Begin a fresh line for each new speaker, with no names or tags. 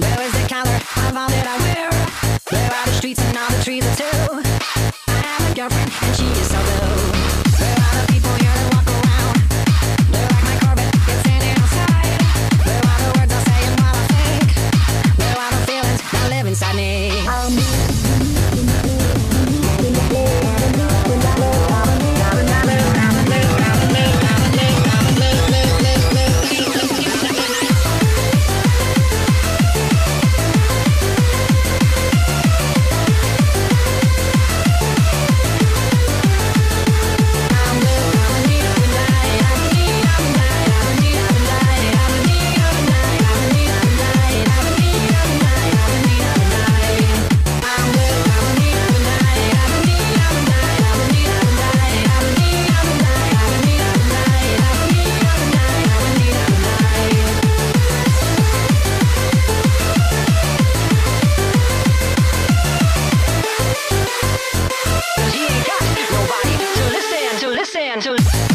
Where is the color of all that I wear? The streets and the trees too? I have a girlfriend and she is so blue. Are the people here that walk around? Like my Corvette, it's outside. Are the words I say and I think? Are the feelings live inside me? hands.